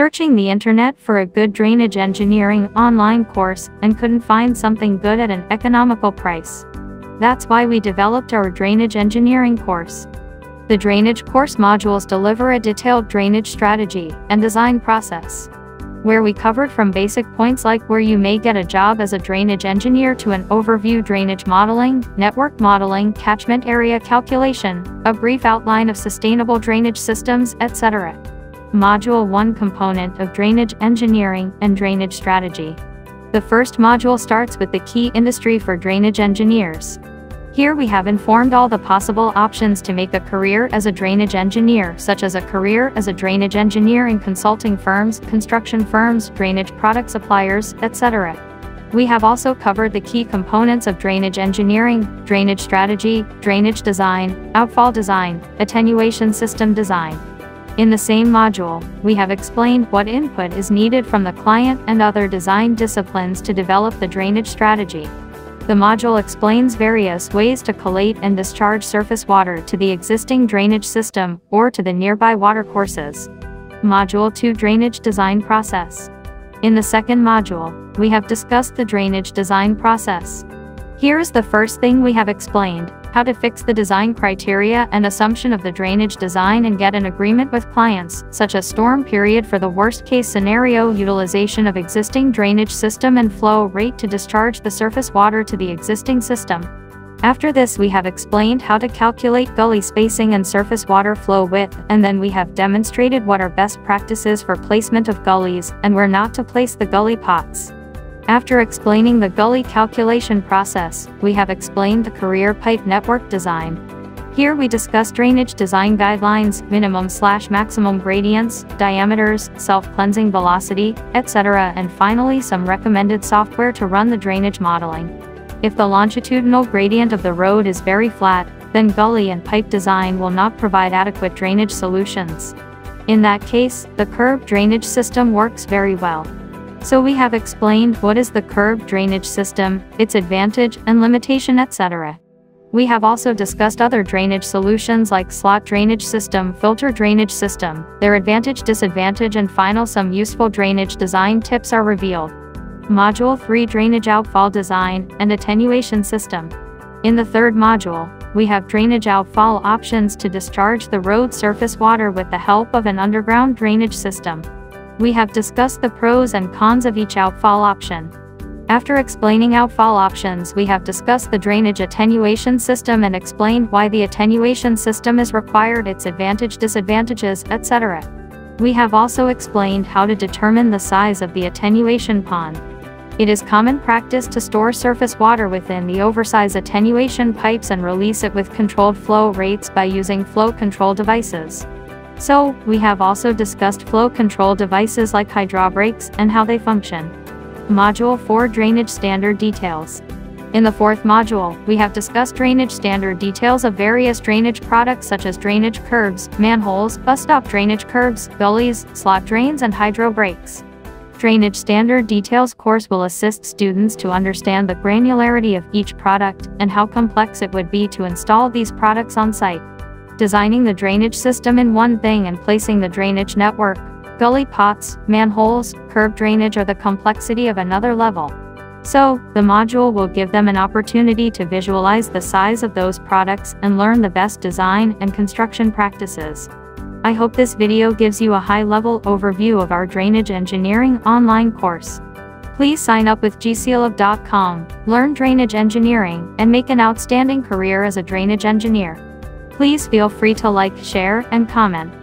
searching the internet for a good drainage engineering online course and couldn't find something good at an economical price. That's why we developed our drainage engineering course. The drainage course modules deliver a detailed drainage strategy and design process where we covered from basic points like where you may get a job as a drainage engineer to an overview drainage modeling, network modeling, catchment area calculation, a brief outline of sustainable drainage systems, etc. Module 1 component of drainage engineering and drainage strategy. The first module starts with the key industry for drainage engineers. Here we have informed all the possible options to make a career as a drainage engineer, such as a career as a drainage engineer in consulting firms, construction firms, drainage product suppliers, etc. We have also covered the key components of drainage engineering, drainage strategy, drainage design, outfall design, attenuation system design. In the same module, we have explained what input is needed from the client and other design disciplines to develop the drainage strategy. The module explains various ways to collate and discharge surface water to the existing drainage system or to the nearby watercourses. Module 2 Drainage Design Process. In the second module, we have discussed the drainage design process. Here's the first thing we have explained, how to fix the design criteria and assumption of the drainage design and get an agreement with clients, such as storm period for the worst case scenario utilization of existing drainage system and flow rate to discharge the surface water to the existing system. After this we have explained how to calculate gully spacing and surface water flow width, and then we have demonstrated what are best practices for placement of gullies, and where not to place the gully pots. After explaining the gully calculation process, we have explained the carrier pipe network design. Here we discuss drainage design guidelines, minimum slash maximum gradients, diameters, self-cleansing velocity, etc. and finally some recommended software to run the drainage modeling. If the longitudinal gradient of the road is very flat, then gully and pipe design will not provide adequate drainage solutions. In that case, the curb drainage system works very well. So we have explained what is the curb drainage system, its advantage and limitation etc. We have also discussed other drainage solutions like slot drainage system, filter drainage system, their advantage disadvantage and final some useful drainage design tips are revealed. Module 3 Drainage Outfall Design and Attenuation System. In the third module, we have drainage outfall options to discharge the road surface water with the help of an underground drainage system. We have discussed the pros and cons of each outfall option. After explaining outfall options we have discussed the drainage attenuation system and explained why the attenuation system is required its advantage disadvantages, etc. We have also explained how to determine the size of the attenuation pond. It is common practice to store surface water within the oversized attenuation pipes and release it with controlled flow rates by using flow control devices. So, we have also discussed flow control devices like hydrobrakes and how they function. Module 4 Drainage Standard Details. In the fourth module, we have discussed drainage standard details of various drainage products such as drainage curbs, manholes, bus stop drainage curbs, gullies, slot drains and hydro brakes. Drainage Standard Details course will assist students to understand the granularity of each product and how complex it would be to install these products on site designing the drainage system in one thing and placing the drainage network, gully pots, manholes, curb drainage are the complexity of another level. So, the module will give them an opportunity to visualize the size of those products and learn the best design and construction practices. I hope this video gives you a high-level overview of our drainage engineering online course. Please sign up with gcelab.com, learn drainage engineering, and make an outstanding career as a drainage engineer. Please feel free to like, share, and comment.